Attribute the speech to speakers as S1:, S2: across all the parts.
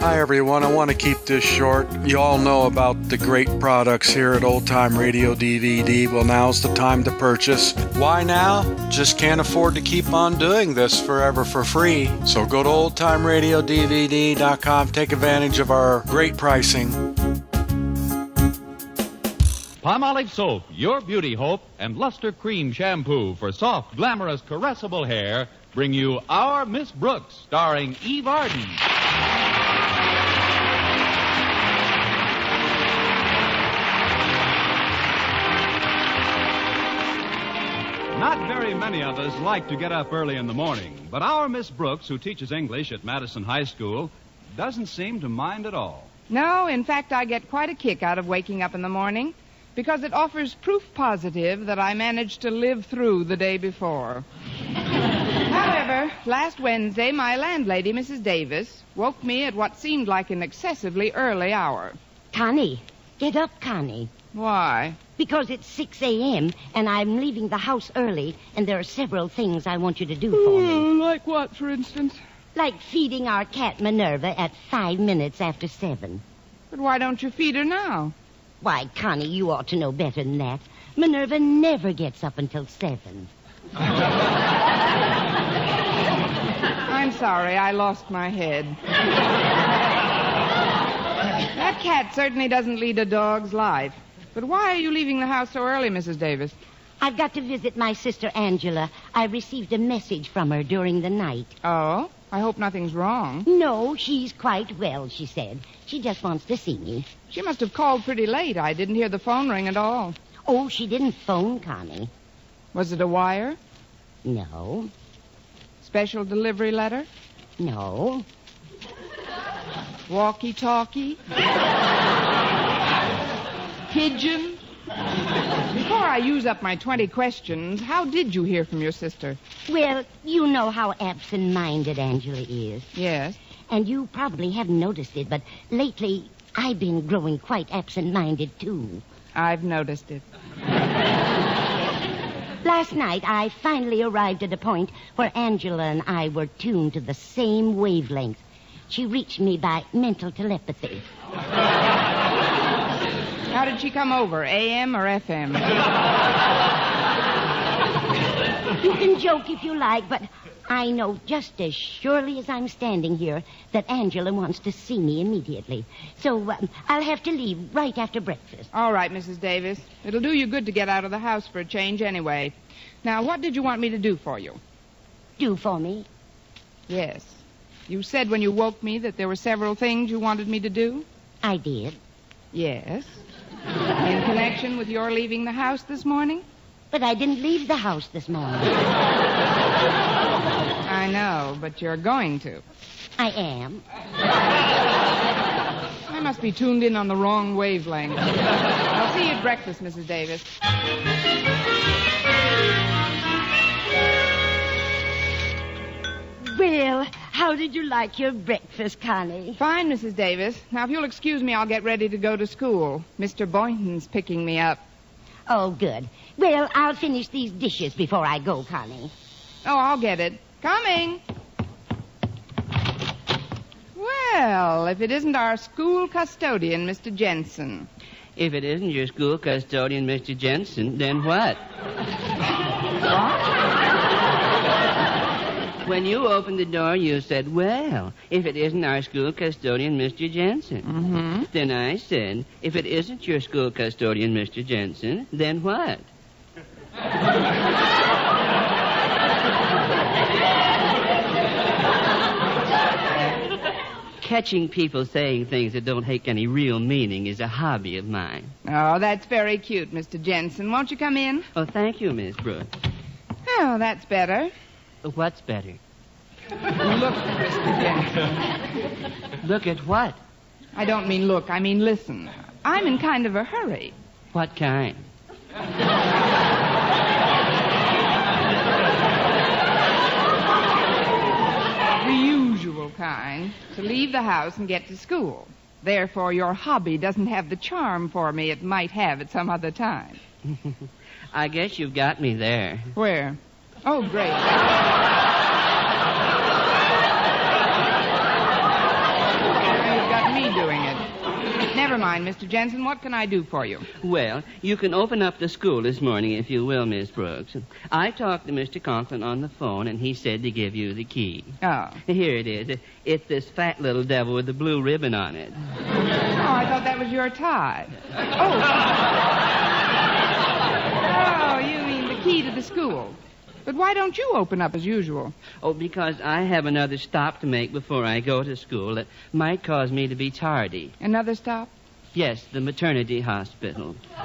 S1: Hi, everyone. I want to keep this short. You all know about the great products here at Old Time Radio DVD. Well, now's the time to purchase. Why now? Just can't afford to keep on doing this forever for free. So go to oldtimeradiodvd.com, take advantage of our great pricing.
S2: Palmolive soap, your beauty hope, and Luster cream shampoo for soft, glamorous, caressable hair bring you Our Miss Brooks, starring Eve Arden. Many of us like to get up early in the morning, but our Miss Brooks, who teaches English at Madison High School, doesn't seem to mind at all.
S3: No, in fact, I get quite a kick out of waking up in the morning because it offers proof positive that I managed to live through the day before. However, last Wednesday, my landlady, Mrs. Davis, woke me at what seemed like an excessively early hour.
S4: Connie, get up, Connie.
S3: Why?
S4: Because it's 6 a.m. and I'm leaving the house early, and there are several things I want you to do for me.
S3: Oh, like what, for instance?
S4: Like feeding our cat Minerva at five minutes after seven.
S3: But why don't you feed her now?
S4: Why, Connie, you ought to know better than that. Minerva never gets up until seven.
S3: I'm sorry, I lost my head. that cat certainly doesn't lead a dog's life. But why are you leaving the house so early, Mrs. Davis?
S4: I've got to visit my sister Angela. I received a message from her during the night.
S3: Oh? I hope nothing's wrong.
S4: No, she's quite well, she said. She just wants to see me.
S3: She must have called pretty late. I didn't hear the phone ring at all.
S4: Oh, she didn't phone, Connie.
S3: Was it a wire?
S4: No,
S3: Special delivery letter?
S4: no.
S3: Walkie talkie? Pigeon? Before I use up my 20 questions, how did you hear from your sister?
S4: Well, you know how absent-minded Angela is.
S3: Yes.
S4: And you probably haven't noticed it, but lately I've been growing quite absent-minded, too.
S3: I've noticed it.
S4: Last night, I finally arrived at a point where Angela and I were tuned to the same wavelength. She reached me by mental telepathy.
S3: How did she come over, AM or FM?
S4: You can joke if you like, but I know just as surely as I'm standing here that Angela wants to see me immediately. So um, I'll have to leave right after breakfast.
S3: All right, Mrs. Davis. It'll do you good to get out of the house for a change anyway. Now, what did you want me to do for you?
S4: Do for me.
S3: Yes. You said when you woke me that there were several things you wanted me to do?
S4: I did.
S3: Yes. In connection with your leaving the house this morning?
S4: But I didn't leave the house this morning.
S3: I know, but you're going to.
S4: I am.
S3: I must be tuned in on the wrong wavelength. I'll see you at breakfast, Mrs. Davis.
S4: Well, how did you like your breakfast, Connie?
S3: Fine, Mrs. Davis. Now, if you'll excuse me, I'll get ready to go to school. Mr. Boynton's picking me up.
S4: Oh, good. Well, I'll finish these dishes before I go, Connie.
S3: Oh, I'll get it. Coming. Well, if it isn't our school custodian, Mr. Jensen.
S5: If it isn't your school custodian, Mr. Jensen, then what? When you opened the door, you said, Well, if it isn't our school custodian, Mr. Jensen.
S3: Mm-hmm.
S5: Then I said, If it isn't your school custodian, Mr. Jensen, then what? Catching people saying things that don't take any real meaning is a hobby of mine.
S3: Oh, that's very cute, Mr. Jensen. Won't you come in?
S5: Oh, thank you, Miss Brooks.
S3: Oh, that's better.
S5: What's better?
S3: Look, Mr. Jensen.
S5: Look at what?
S3: I don't mean look, I mean listen. I'm in kind of a hurry.
S5: What kind?
S3: The usual kind. To leave the house and get to school. Therefore, your hobby doesn't have the charm for me it might have at some other time.
S5: I guess you've got me there.
S3: Where? Oh, great. You've got me doing it. Never mind, Mr. Jensen. What can I do for you?
S5: Well, you can open up the school this morning if you will, Miss Brooks. I talked to Mr. Conklin on the phone, and he said to give you the key.
S3: Oh.
S5: Here it is. It's this fat little devil with the blue ribbon on it.
S3: Oh, I thought that was your tie. Oh. Oh, you mean the key to the school. But why don't you open up as usual?
S5: Oh, because I have another stop to make before I go to school that might cause me to be tardy.
S3: Another stop?
S5: Yes, the maternity hospital.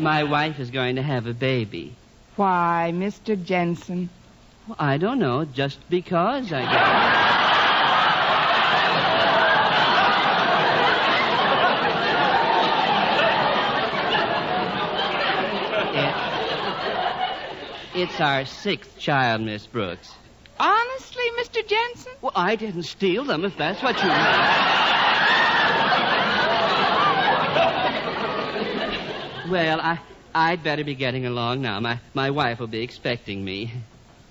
S5: My wife is going to have a baby.
S3: Why, Mr. Jensen.
S5: Well, I don't know, just because I guess. It's our sixth child, Miss Brooks.
S3: Honestly, Mr. Jensen?
S5: Well, I didn't steal them, if that's what you mean. well, I, I'd better be getting along now. My, my wife will be expecting me.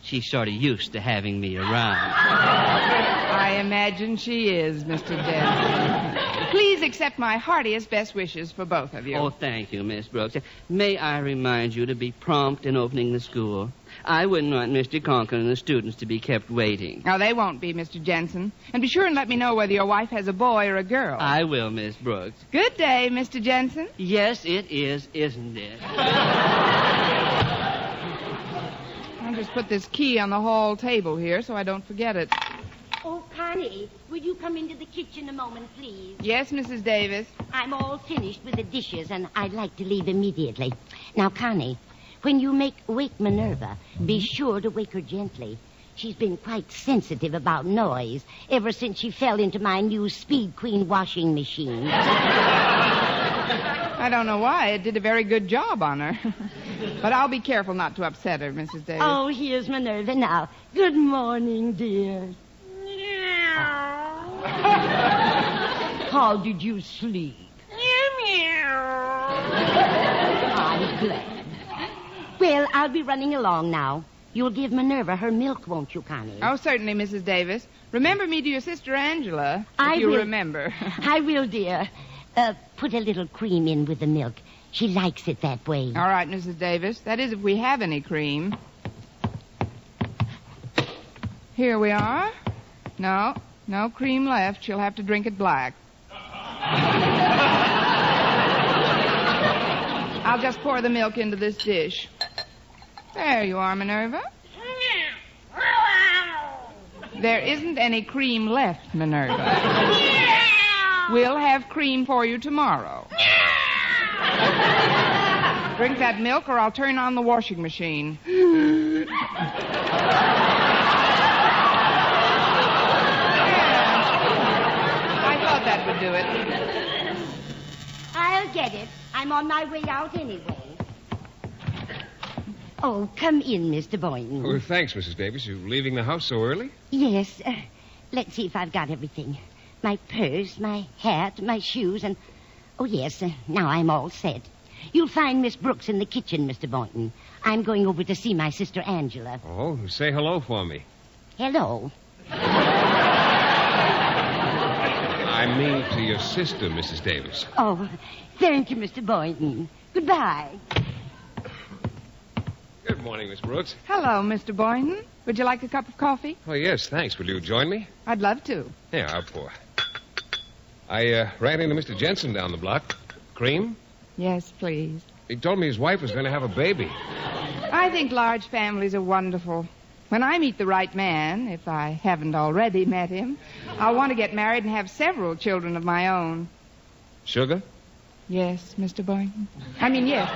S5: She's sort of used to having me around.
S3: I imagine she is, Mr. Jensen. Please accept my heartiest best wishes for both of you.
S5: Oh, thank you, Miss Brooks. May I remind you to be prompt in opening the school? I wouldn't want Mr. Conklin and the students to be kept waiting.
S3: Now, they won't be, Mr. Jensen. And be sure and let me know whether your wife has a boy or a girl.
S5: I will, Miss Brooks.
S3: Good day, Mr. Jensen.
S5: Yes, it is, isn't it?
S3: I'll just put this key on the hall table here so I don't forget it.
S4: Oh, Connie, will you come into the kitchen a moment, please?
S3: Yes, Mrs. Davis.
S4: I'm all finished with the dishes, and I'd like to leave immediately. Now, Connie, when you make wake Minerva, be sure to wake her gently. She's been quite sensitive about noise ever since she fell into my new Speed Queen washing machine.
S3: I don't know why. It did a very good job on her. but I'll be careful not to upset her, Mrs. Davis.
S4: Oh, here's Minerva now. Good morning, dear. How did you sleep? I'm glad. Well, I'll be running along now. You'll give Minerva her milk, won't you, Connie?
S3: Oh, certainly, Mrs. Davis. Remember me to your sister Angela, if
S4: I
S3: you
S4: will.
S3: remember.
S4: I will, dear. Uh, put a little cream in with the milk. She likes it that way.
S3: All right, Mrs. Davis. That is, if we have any cream. Here we are. No, no cream left. She'll have to drink it black. I'll just pour the milk into this dish. There you are, Minerva. There isn't any cream left, Minerva. We'll have cream for you tomorrow. Drink that milk or I'll turn on the washing machine. Yeah. I thought that would do it.
S4: I'll get it. I'm on my way out anyway. Oh, come in, Mr. Boynton.
S6: Well, thanks, Mrs. Davis. You're leaving the house so early?
S4: Yes. Uh, let's see if I've got everything. My purse, my hat, my shoes, and. Oh, yes. Uh, now I'm all set. You'll find Miss Brooks in the kitchen, Mr. Boynton. I'm going over to see my sister Angela.
S6: Oh, say hello for me.
S4: Hello.
S6: I mean to your sister, Mrs. Davis.
S4: Oh, thank you, Mr. Boynton. Goodbye.
S6: Good morning, Miss Brooks.
S3: Hello, Mr. Boynton. Would you like a cup of coffee?
S6: Oh, yes, thanks. Will you join me?
S3: I'd love to.
S6: Yeah, I'll pour. I uh, ran into Mr. Jensen down the block. Cream?
S3: Yes, please.
S6: He told me his wife was going to have a baby.
S3: I think large families are wonderful. When I meet the right man, if I haven't already met him, I'll want to get married and have several children of my own.
S6: Sugar?
S3: Yes, Mr. Boynton. I mean, yes.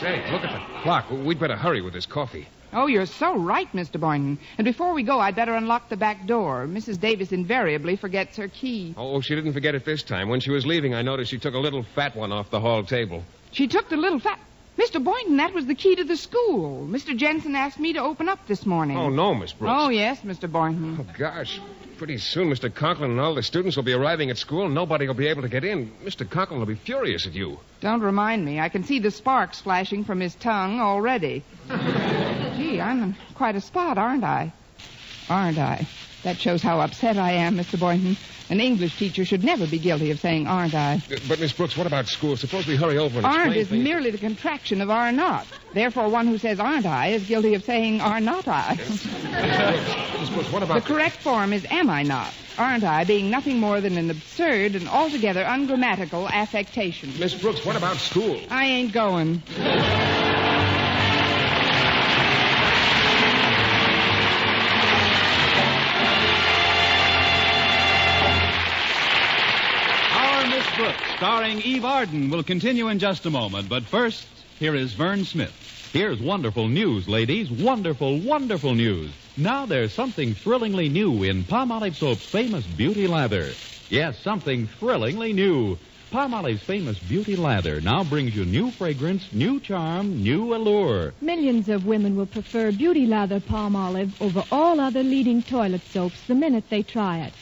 S6: Say, look at the clock. We'd better hurry with this coffee.
S3: Oh, you're so right, Mr. Boynton. And before we go, I'd better unlock the back door. Mrs. Davis invariably forgets her key.
S6: Oh, she didn't forget it this time. When she was leaving, I noticed she took a little fat one off the hall table.
S3: She took the little fat. Mr. Boynton, that was the key to the school. Mr. Jensen asked me to open up this morning.
S6: Oh, no, Miss Brooks.
S3: Oh, yes, Mr. Boynton.
S6: Oh, gosh. Pretty soon, Mr. Conklin and all the students will be arriving at school. and Nobody will be able to get in. Mr. Conklin will be furious at you.
S3: Don't remind me. I can see the sparks flashing from his tongue already. Gee, I'm in quite a spot, aren't I? Aren't I? That shows how upset I am, Mr. Boynton. An English teacher should never be guilty of saying aren't I.
S6: Uh, But, Miss Brooks, what about school? Suppose we hurry over and
S3: Aren't is
S6: things.
S3: merely the contraction of are not. Therefore, one who says aren't I is guilty of saying are not I.
S6: Miss Brooks, what
S3: the correct form is am I not? Aren't I being nothing more than an absurd and altogether ungrammatical affectation.
S6: Miss Brooks, what about school?
S3: I ain't going.
S2: Starring Eve Arden, will continue in just a moment. But first, here is Verne Smith. Here's wonderful news, ladies. Wonderful, wonderful news. Now there's something thrillingly new in Palmolive Soap's famous beauty lather. Yes, something thrillingly new. Palmolive's famous beauty lather now brings you new fragrance, new charm, new allure.
S7: Millions of women will prefer Beauty Lather Palmolive over all other leading toilet soaps the minute they try it.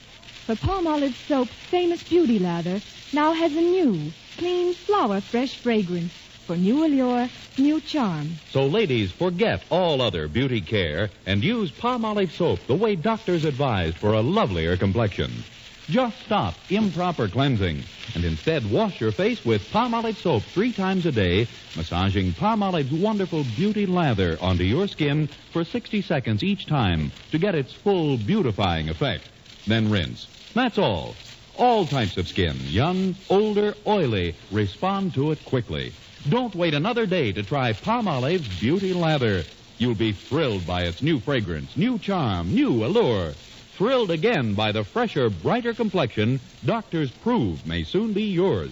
S7: For Palmolive Soap's famous Beauty Lather now has a new, clean, flower fresh fragrance for new allure, new charm.
S2: So, ladies, forget all other beauty care and use Palmolive soap the way doctors advise for a lovelier complexion. Just stop improper cleansing and instead wash your face with Palmolive soap three times a day, massaging Palmolive's wonderful beauty lather onto your skin for 60 seconds each time to get its full beautifying effect. Then rinse. That's all. All types of skin, young, older, oily, respond to it quickly. Don't wait another day to try Palmolive's Beauty Lather. You'll be thrilled by its new fragrance, new charm, new allure. Thrilled again by the fresher, brighter complexion doctors prove may soon be yours.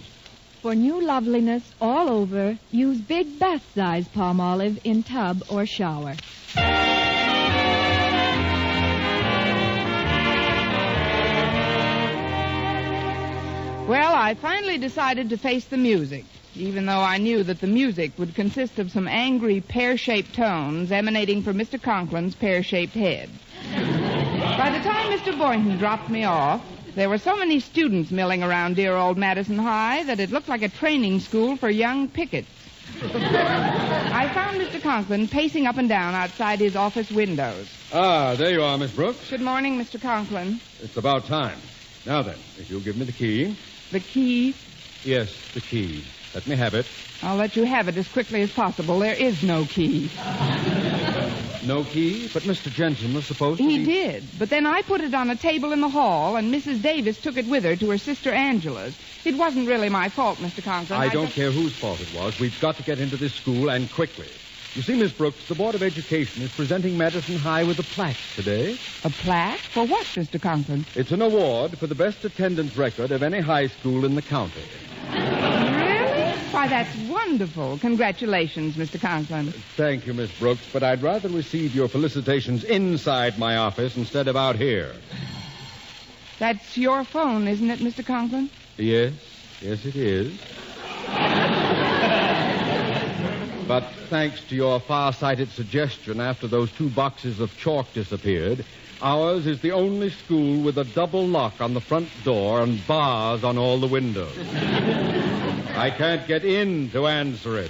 S7: For new loveliness all over, use big bath size Palmolive in tub or shower.
S3: Well, I finally decided to face the music, even though I knew that the music would consist of some angry pear-shaped tones emanating from Mr. Conklin's pear-shaped head. By the time Mr. Boynton dropped me off, there were so many students milling around dear old Madison High that it looked like a training school for young pickets. I found Mr. Conklin pacing up and down outside his office windows.
S8: Ah, there you are, Miss Brooks.
S3: Good morning, Mr. Conklin.
S8: It's about time. Now then, if you'll give me the key.
S3: The key.
S8: Yes, the key. Let me have it.
S3: I'll let you have it as quickly as possible. There is no key.
S8: No key, but Mr. Jensen was supposed to
S3: He
S8: be...
S3: did, but then I put it on a table in the hall, and Mrs. Davis took it with her to her sister Angela's. It wasn't really my fault, Mr. Conklin.
S8: I don't
S3: just-
S8: care whose fault it was. We've got to get into this school, and quickly. You see, Miss Brooks, the Board of Education is presenting Madison High with a plaque today.
S3: A plaque? For what, Mr. Conklin?
S8: It's an award for the best attendance record of any high school in the county.
S3: Really? Why, that's wonderful. Congratulations, Mr. Conklin.
S8: Thank you, Miss Brooks, but I'd rather receive your felicitations inside my office instead of out here.
S3: That's your phone, isn't it, Mr. Conklin?
S8: Yes, yes, it is. But thanks to your far-sighted suggestion after those two boxes of chalk disappeared, ours is the only school with a double lock on the front door and bars on all the windows. I can't get in to answer it.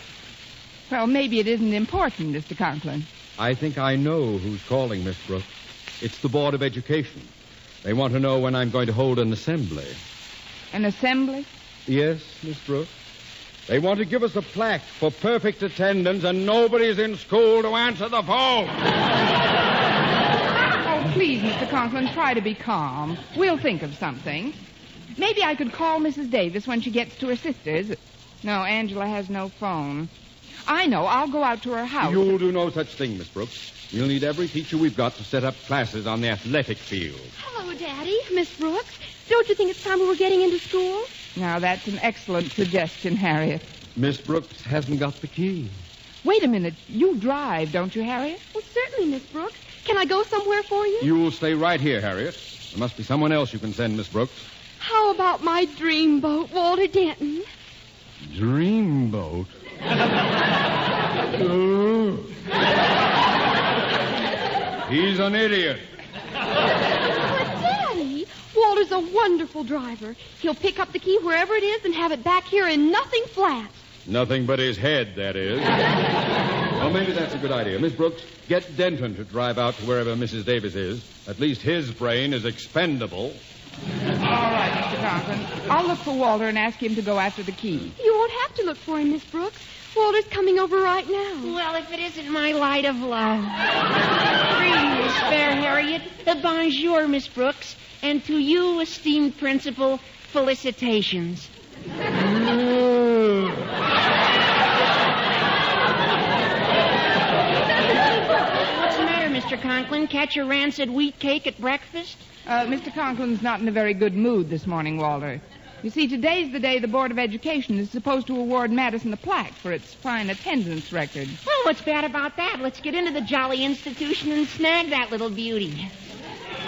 S3: Well, maybe it isn't important, Mr. Conklin.
S8: I think I know who's calling, Miss Brooks. It's the Board of Education. They want to know when I'm going to hold an assembly.
S3: An assembly?
S8: Yes, Miss Brooks. They want to give us a plaque for perfect attendance, and nobody's in school to answer the phone.
S3: Oh, please, Mr. Conklin, try to be calm. We'll think of something. Maybe I could call Mrs. Davis when she gets to her sister's. No, Angela has no phone. I know. I'll go out to her house.
S8: You'll do no such thing, Miss Brooks. You'll need every teacher we've got to set up classes on the athletic field.
S9: Hello, Daddy. Miss Brooks. Don't you think it's time we were getting into school?
S3: Now, that's an excellent suggestion, Harriet.
S8: Miss Brooks hasn't got the key.
S3: Wait a minute. You drive, don't you, Harriet?
S9: Well, certainly, Miss Brooks. Can I go somewhere for you?
S8: You'll stay right here, Harriet. There must be someone else you can send, Miss Brooks.
S9: How about my dreamboat, Walter Denton?
S8: Dream Dreamboat. He's an idiot.
S9: But, Daddy, Walter's a wonderful driver. He'll pick up the key wherever it is and have it back here in nothing flat.
S8: Nothing but his head, that is. Well, maybe that's a good idea. Miss Brooks, get Denton to drive out to wherever Mrs. Davis is. At least his brain is expendable.
S3: All right, Mr. Conklin. I'll look for Walter and ask him to go after the key.
S9: You won't have to look for him, Miss Brooks. Walter's coming over right now.
S10: Well, if it isn't my light of love. Greetings, fair Harriet. Uh, bonjour, Miss Brooks. And to you, esteemed principal, felicitations. What's the matter, Mr. Conklin? Catch a rancid wheat cake at breakfast?
S3: Uh, Mr. Conklin's not in a very good mood this morning, Walter. You see, today's the day the Board of Education is supposed to award Madison a plaque for its fine attendance record.
S10: Well, what's bad about that? Let's get into the jolly institution and snag that little beauty.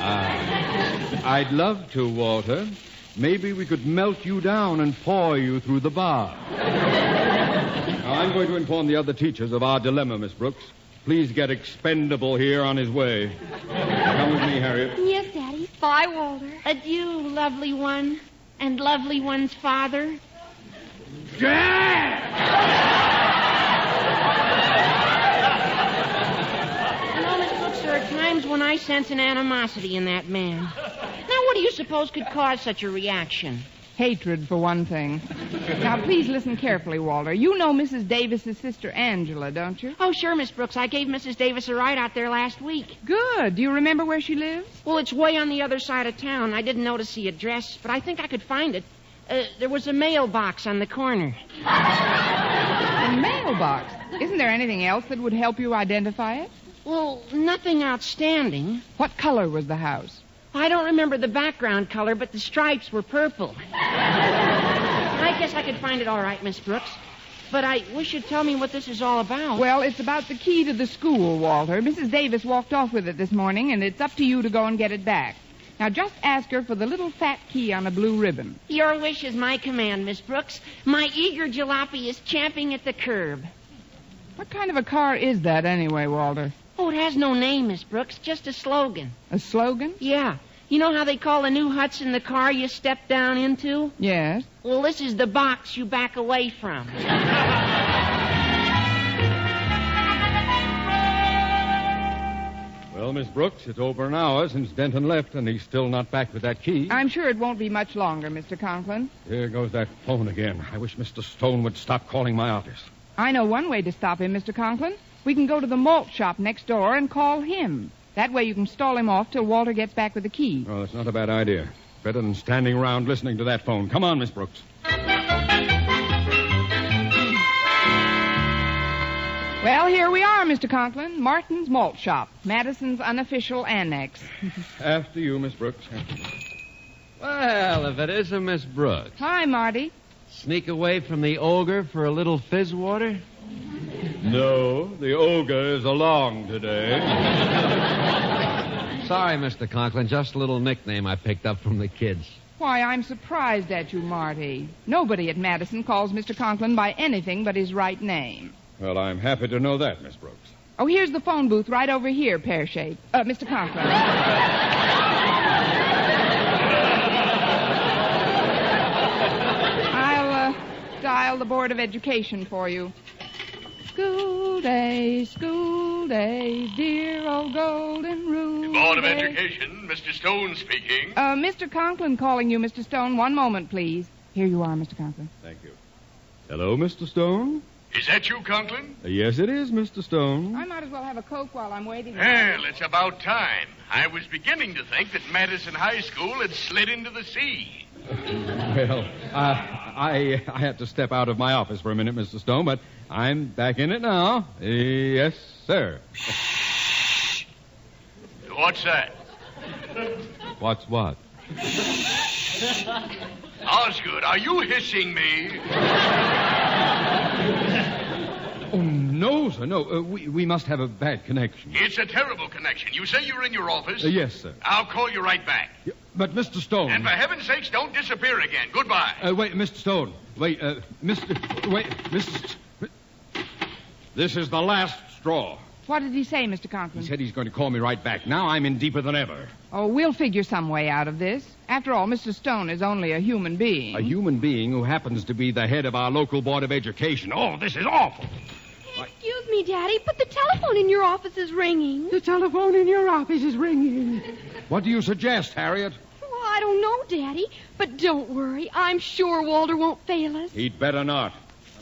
S8: Uh, I'd love to, Walter. Maybe we could melt you down and pour you through the bar. now, I'm going to inform the other teachers of our dilemma, Miss Brooks. Please get expendable here on his way. Come with me, Harriet.
S9: Yes, Daddy. Bye, Walter.
S10: Adieu, lovely one, and lovely one's father. You know, Miss Brooks, there are times when I sense an animosity in that man. Now, what do you suppose could cause such a reaction?
S3: Hatred, for one thing. Now, please listen carefully, Walter. You know Mrs. Davis's sister Angela, don't you?
S10: Oh, sure, Miss Brooks. I gave Mrs. Davis a ride out there last week.
S3: Good. Do you remember where she lives?
S10: Well, it's way on the other side of town. I didn't notice the address, but I think I could find it. Uh, there was a mailbox on the corner.
S3: A mailbox. Isn't there anything else that would help you identify it?
S10: Well, nothing outstanding.
S3: What color was the house?
S10: I don't remember the background color, but the stripes were purple. I guess I could find it all right, Miss Brooks. But I wish you'd tell me what this is all about.
S3: Well, it's about the key to the school, Walter. Mrs. Davis walked off with it this morning, and it's up to you to go and get it back. Now, just ask her for the little fat key on a blue ribbon.
S10: Your wish is my command, Miss Brooks. My eager jalopy is champing at the curb.
S3: What kind of a car is that, anyway, Walter?
S10: Oh, it has no name, Miss Brooks, just a slogan.
S3: A slogan?
S10: Yeah. You know how they call the new Hudson the car you step down into?
S3: Yes.
S10: Well, this is the box you back away from.
S8: Well, Miss Brooks, it's over an hour since Denton left, and he's still not back with that key.
S3: I'm sure it won't be much longer, Mr. Conklin.
S8: Here goes that phone again. I wish Mr. Stone would stop calling my office.
S3: I know one way to stop him, Mr. Conklin. We can go to the malt shop next door and call him. That way you can stall him off till Walter gets back with the key.
S8: Oh, that's not a bad idea. Better than standing around listening to that phone. Come on, Miss Brooks.
S3: Well, here we are, Mr. Conklin. Martin's Malt Shop, Madison's unofficial annex.
S8: After you, Miss Brooks. You.
S11: Well, if it isn't Miss Brooks.
S3: Hi, Marty.
S11: Sneak away from the ogre for a little fizz water?
S8: No, the ogre is along today.
S11: Sorry, Mr. Conklin. Just a little nickname I picked up from the kids.
S3: Why, I'm surprised at you, Marty. Nobody at Madison calls Mr. Conklin by anything but his right name.
S8: Well, I'm happy to know that, Miss Brooks.
S3: Oh, here's the phone booth right over here, pear shape. Uh, Mr. Conklin. I'll uh, dial the Board of Education for you. School day, school day, dear old golden rule.
S12: Board of
S3: day.
S12: Education, Mr. Stone speaking.
S3: Uh, Mr. Conklin calling you, Mr. Stone. One moment, please. Here you are, Mr. Conklin.
S8: Thank you. Hello, Mr. Stone?
S12: Is that you, Conklin?
S8: Uh, yes, it is, Mr. Stone.
S3: I might as well have a Coke while I'm waiting.
S12: Well, it's about time. I was beginning to think that Madison High School had slid into the sea.
S8: Well, uh, I I had to step out of my office for a minute, Mr. Stone, but I'm back in it now. Yes, sir.
S12: What's that?
S8: What's what?
S12: Osgood, are you hissing me?
S8: Oh, no, sir, no. Uh, we, we must have a bad connection.
S12: It's a terrible connection. You say you're in your office?
S8: Uh, yes, sir.
S12: I'll call you right back.
S8: But, Mr. Stone.
S12: And for heaven's sakes, don't disappear again. Goodbye.
S8: Uh, wait, Mr. Stone. Wait, uh, Mr. Wait, Mr. St- This is the last straw.
S3: What did he say, Mr. Conklin?
S8: He said he's going to call me right back. Now I'm in deeper than ever.
S3: Oh, we'll figure some way out of this. After all, Mr. Stone is only a human being.
S8: A human being who happens to be the head of our local board of education. Oh, this is awful.
S9: Excuse me, Daddy, but the telephone in your office is ringing.
S13: The telephone in your office is ringing.
S8: What do you suggest, Harriet?
S9: Well, I don't know, Daddy. But don't worry. I'm sure Walter won't fail us.
S8: He'd better not.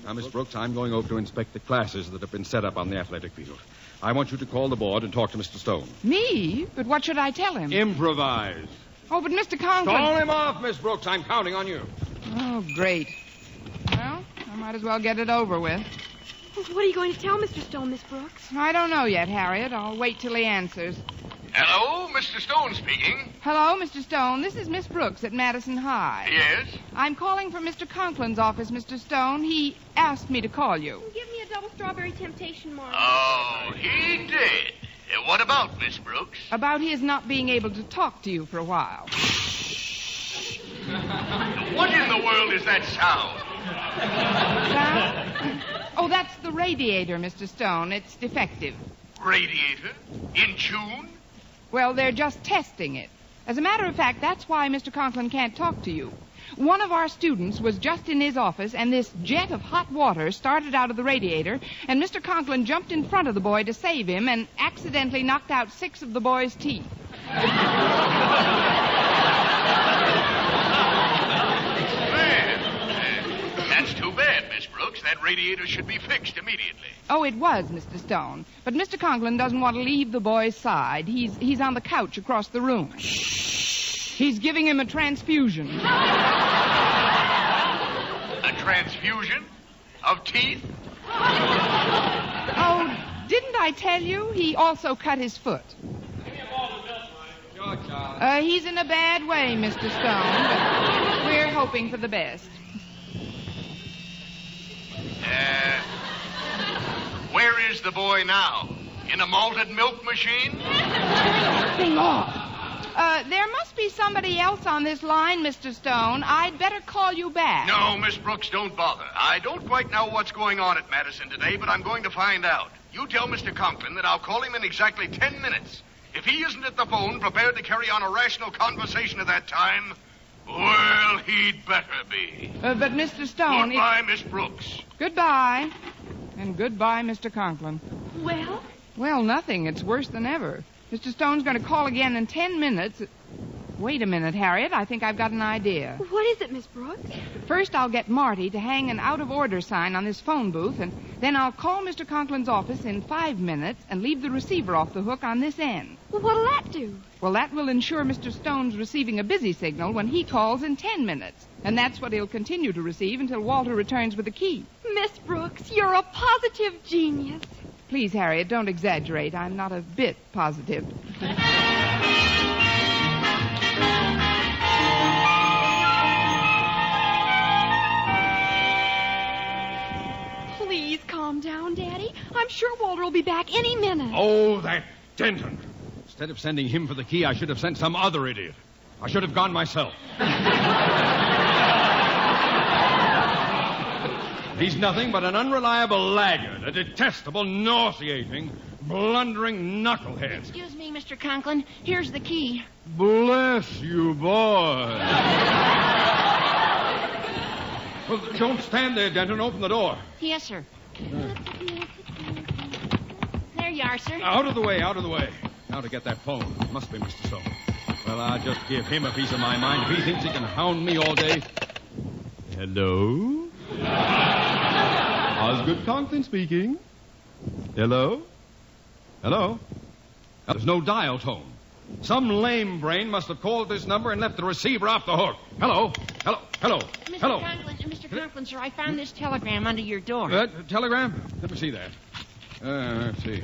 S8: Now, Miss Brooks, I'm going over to inspect the classes that have been set up on the athletic field. I want you to call the board and talk to Mr. Stone.
S3: Me? But what should I tell him?
S8: Improvise.
S3: Oh, but Mr. Conklin.
S8: Call him off, Miss Brooks. I'm counting on you.
S3: Oh, great. Well, I might as well get it over with.
S9: What are you going to tell Mr. Stone, Miss Brooks?
S3: I don't know yet, Harriet. I'll wait till he answers.
S12: Hello, Mr. Stone speaking.
S3: Hello, Mr. Stone. This is Miss Brooks at Madison High.
S12: Yes?
S3: I'm calling from Mr. Conklin's office, Mr. Stone. He asked me to call you.
S9: Give me a double strawberry temptation, Mark.
S12: Oh, he did. Uh, what about, Miss Brooks?
S3: About his not being able to talk to you for a while.
S12: What in the world is that sound?
S3: Oh, that's the radiator, Mr. Stone. It's defective.
S12: Radiator? In tune?
S3: Well, they're just testing it. As a matter of fact, that's why Mr. Conklin can't talk to you. One of our students was just in his office, and this jet of hot water started out of the radiator, and Mr. Conklin jumped in front of the boy to save him and accidentally knocked out six of the boy's teeth.
S12: Well, uh, that's too bad, Miss Brooks. That radiator should be fixed immediately.
S3: Oh, it was, Mr. Stone. But Mr. Conklin doesn't want to leave the boy's side. He's, he's on the couch across the room. Shh. He's giving him a transfusion.
S12: A transfusion of teeth?
S3: Oh, didn't I tell you? He also cut his foot. Give me all the dust mine. Your child. Uh, he's in a bad way, Mr. Stone, but we're hoping for the best.
S12: Uh, where is the boy now? In a malted milk machine?
S3: Thing off. Uh, there must be somebody else on this line, Mr. Stone. I'd better call you back.
S12: No, Miss Brooks, don't bother. I don't quite know what's going on at Madison today, but I'm going to find out. You tell Mr. Conklin that I'll call him in exactly ten minutes. If he isn't at the phone prepared to carry on a rational conversation at that time, well, he'd better be.
S3: Uh, but, Mr. Stone.
S12: Goodbye, Miss Brooks.
S3: Goodbye. And goodbye, Mr. Conklin.
S9: Well?
S3: Well, nothing. It's worse than ever. Mr. Stone's going to call again in ten minutes. Wait a minute, Harriet. I think I've got an idea.
S9: What is it, Miss Brooks?
S3: First, I'll get Marty to hang an out of order sign on this phone booth, and then I'll call Mr. Conklin's office in five minutes and leave the receiver off the hook on this end.
S9: Well, what'll that do?
S3: Well, that will ensure Mr. Stone's receiving a busy signal when he calls in ten minutes. And that's what he'll continue to receive until Walter returns with the key.
S9: Miss Brooks, you're a positive genius.
S3: Please, Harriet, don't exaggerate. I'm not a bit positive.
S9: Please calm down, Daddy. I'm sure Walter will be back any minute.
S8: Oh, that Denton. Instead of sending him for the key, I should have sent some other idiot. I should have gone myself. He's nothing but an unreliable laggard, a detestable, nauseating, blundering knucklehead.
S10: Excuse me, Mr. Conklin. Here's the key.
S8: Bless you, boy. well, don't stand there, Denton. Open the door.
S10: Yes, sir. There you are, sir.
S8: Out of the way, out of the way. Now to get that phone. It must be Mr. Stone. Well, I'll just give him a piece of my mind. If he thinks he can hound me all day. Hello? Osgood Conklin speaking. Hello? Hello? There's no dial tone. Some lame brain must have called this number and left the receiver off the hook. Hello? Hello? Hello?
S10: Mr.
S8: Hello?
S10: Conklin, uh, Mr. Conklin, sir, I found this telegram under your door.
S8: Uh, telegram? Let me see that. Uh, let's see.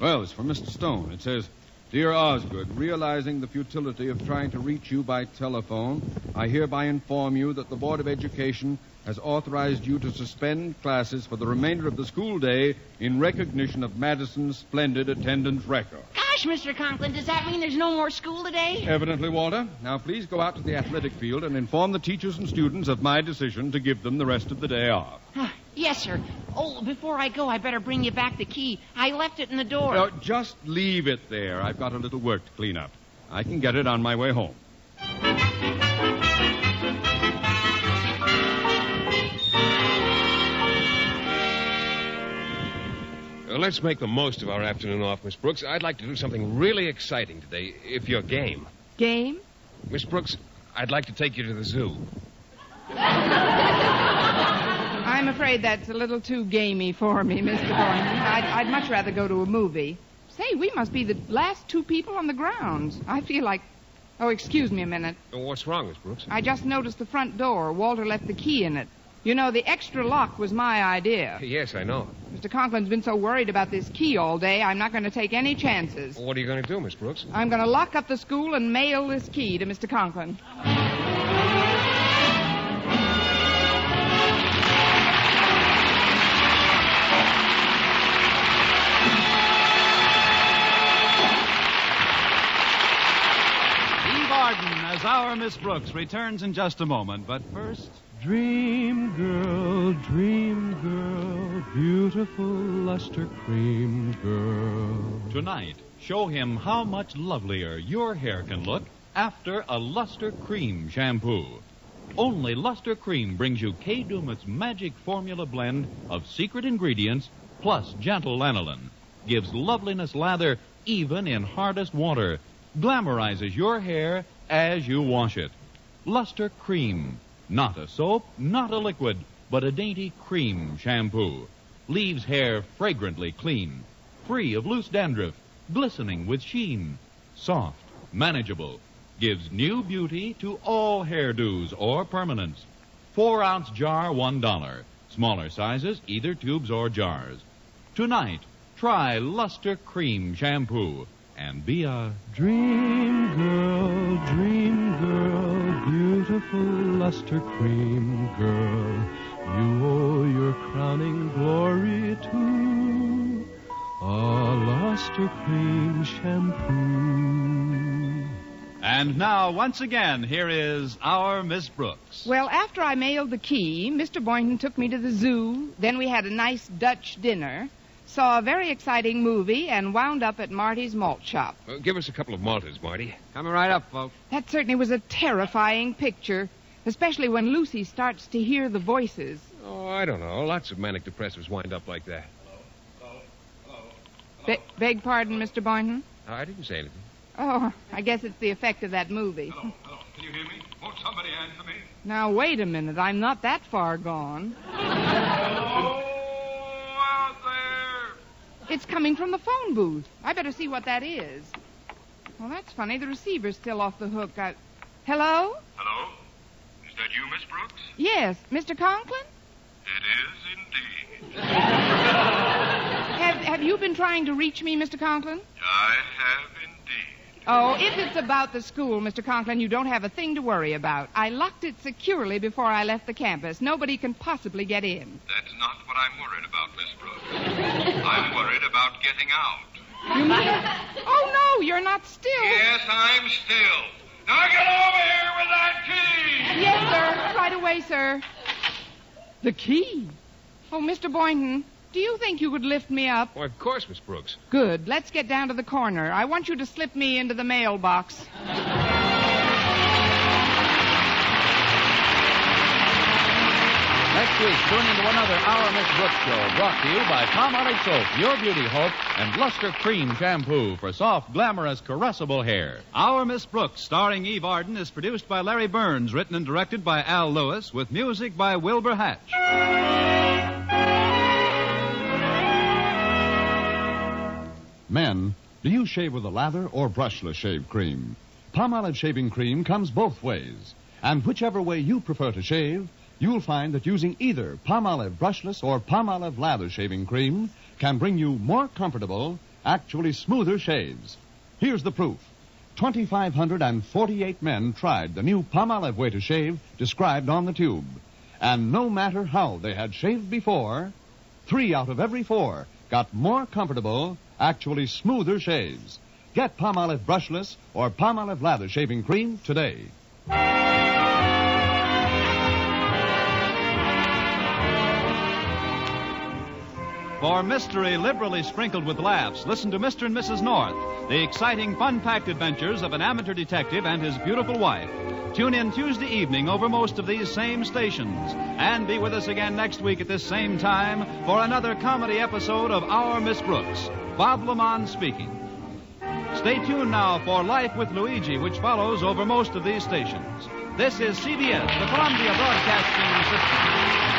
S8: Well, it's from Mr. Stone. It says, Dear Osgood, realizing the futility of trying to reach you by telephone, I hereby inform you that the Board of Education has authorized you to suspend classes for the remainder of the school day in recognition of Madison's splendid attendance record.
S10: Gosh, Mr. Conklin, does that mean there's no more school today?
S8: Evidently, Walter. Now, please go out to the athletic field and inform the teachers and students of my decision to give them the rest of the day off.
S10: Ah, yes, sir. Oh, before I go, I better bring you back the key. I left it in the door.
S8: Now, just leave it there. I've got a little work to clean up. I can get it on my way home.
S6: Well, let's make the most of our afternoon off, Miss Brooks. I'd like to do something really exciting today, if you're game.
S3: Game?
S6: Miss Brooks, I'd like to take you to the zoo.
S3: I'm afraid that's a little too gamey for me, Mr. Boynton. I'd, I'd much rather go to a movie. Say, we must be the last two people on the grounds. I feel like. Oh, excuse me a minute.
S6: Oh, what's wrong, Miss Brooks?
S3: I just noticed the front door. Walter left the key in it. You know, the extra lock was my idea.
S6: Yes, I know.
S3: Mr. Conklin's been so worried about this key all day, I'm not going to take any chances.
S6: What are you going to do, Miss Brooks?
S3: I'm going to lock up the school and mail this key to Mr. Conklin.
S2: Miss Brooks returns in just a moment, but first.
S14: Dream girl, dream girl, beautiful luster cream girl.
S2: Tonight, show him how much lovelier your hair can look after a Luster Cream shampoo. Only Luster Cream brings you Kay Daumit's magic formula blend of secret ingredients plus gentle lanolin. Gives loveliness lather even in hardest water. Glamorizes your hair as you wash it. Luster Cream. Not a soap, not a liquid, but a dainty cream shampoo. Leaves hair fragrantly clean, free of loose dandruff, glistening with sheen. Soft, manageable. Gives new beauty to all hairdos or permanents. Four ounce jar, one dollar. Smaller sizes, either tubes or jars. Tonight, try Luster Cream Shampoo and be a
S14: Dream girl, dream girl, beautiful luster cream girl. You owe your crowning glory to a luster cream shampoo.
S2: And now, once again, here is our Miss Brooks.
S3: Well, after I mailed the key, Mr. Boynton took me to the zoo. Then we had a nice Dutch dinner, saw a very exciting movie, and wound up at Marty's malt shop.
S6: Uh, give us a couple of malters, Marty.
S11: Coming right up, folks.
S3: That certainly was a terrifying picture, especially when Lucy starts to hear the voices.
S6: Oh, I don't know. Lots of manic depressives wind up like that.
S3: Be- beg pardon, Mr. Boynton?
S6: I didn't say anything.
S3: Oh, I guess it's the effect of that movie.
S8: Hello, hello. Can you hear me? Won't somebody answer me?
S3: Now, wait a minute. I'm not that far gone.
S8: Hello out there.
S3: It's coming from the phone booth. I better see what that is. Well, that's funny. The receiver's still off the hook. I... Hello?
S8: Hello? Is that you, Miss Brooks?
S3: Yes, Mr. Conklin?
S8: It is indeed.
S3: Have, have you been trying to reach me, Mr. Conklin?
S8: I have indeed.
S3: Oh, if it's about the school, Mr. Conklin, you don't have a thing to worry about. I locked it securely before I left the campus. Nobody can possibly get in.
S8: That's not what I'm worried about, Miss Brooks. I'm worried about getting out.
S3: You mean? oh, no, you're not still.
S8: Yes, I'm still. Now get over here with that key.
S3: Yes, sir. Right away, sir. The key. Oh, Mr. Boynton, do you think you could lift me up?
S6: Why, of course, Miss Brooks.
S3: Good. Let's get down to the corner. I want you to slip me into the mailbox.
S2: Next week, tune into another Our Miss Brooks show brought to you by Palmolive Soap, Your Beauty Hope, and Luster Cream Shampoo for soft, glamorous, caressable hair.
S15: Our Miss Brooks, starring Eve Arden, is produced by Larry Berns, written and directed by Al Lewis, with music by Wilbur Hatch.
S16: Men, do you shave with a lather or brushless shave cream? Palmolive shaving cream comes both ways. And whichever way you prefer to shave, you'll find that using either Palmolive brushless or Palmolive lather shaving cream can bring you more comfortable, actually smoother shaves. Here's the proof. 2,548 men tried the new Palmolive way to shave described on the tube. And no matter how they had shaved before, three out of every four got more comfortable, actually smoother shaves. Get Palmolive brushless or Palmolive lather shaving cream today.
S14: For mystery liberally sprinkled with laughs, listen to Mr. and Mrs. North, the exciting, fun packed adventures of an amateur detective and his beautiful wife. Tune in Tuesday evening over most of these same stations. And be with us again next week at this same time for another comedy episode of Our Miss Brooks. Bob LeMond speaking. Stay tuned now for Life with Luigi, which follows over most of these stations. This is CBS, the Columbia Broadcasting System.